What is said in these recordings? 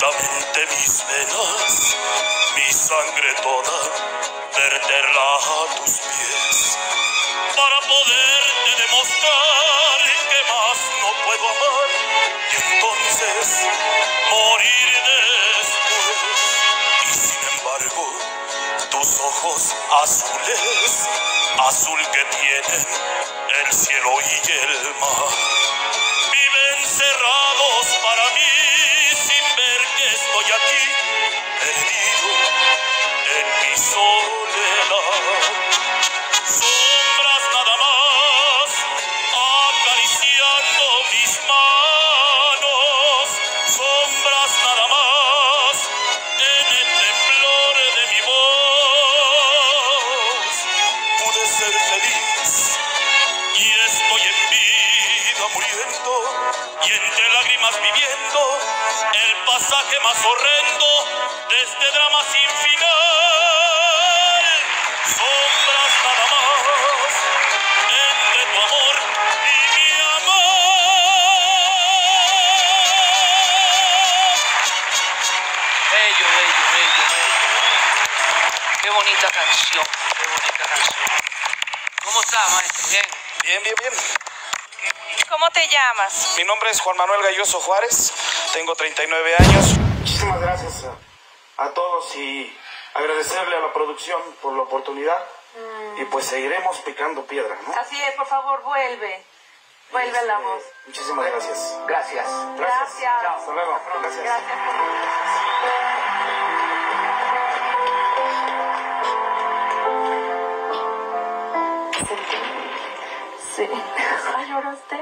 lentamente mis venas, mi sangre toda, verterla a tus pies, para poderte demostrar que más no puedo amar y entonces morir después. Y sin embargo, tus ojos azules, azul que tienen el cielo y perdido en mi soledad. Sombras nada más, acariciando mis manos, sombras nada más, en el temblor de mi voz. Pude ser feliz y estoy en vida muriendo y entre lágrimas viviendo pasaje más horrendo de este drama sin final. Sombras nada más entre tu amor y mi amor. Bello, bello, bello, bello. Qué bonita canción, qué bonita canción. ¿Cómo está, maestro? Bien. Bien, bien, bien. ¿Cómo te llamas? Mi nombre es Juan Manuel Galloso Juárez, tengo 39 años. Muchísimas gracias a, a todos y agradecerle a la producción por la oportunidad y pues seguiremos picando piedra, ¿no? Así es, por favor, vuelve. Vuelve a la Este, voz. Muchísimas gracias. Gracias. Gracias. Hasta luego. Gracias. Gracias por Sí. Ay, ¿Lloraste?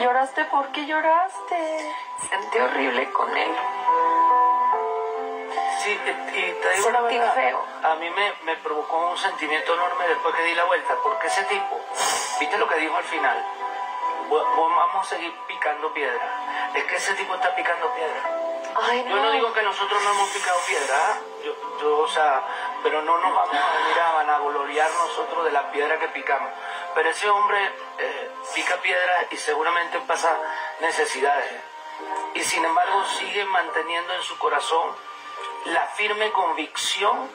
¿Lloraste? ¿Por qué lloraste? Sentí horrible con él. Sí, y te digo la Sentí verdad, feo. a mí me, me provocó un sentimiento enorme después que di la vuelta, porque ese tipo, ¿viste lo que dijo al final? Vamos a seguir picando piedra. Es que ese tipo está picando piedra. Ay, Yo no digo que nosotros no hemos picado piedra, ¿ah? yo, yo, o sea, pero no nos vamos a venir a vanagloriar nosotros de la piedra que picamos. Pero ese hombre eh, pica piedra y seguramente pasa necesidades. Y sin embargo sigue manteniendo en su corazón la firme convicción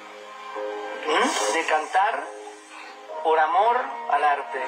de cantar por amor al arte.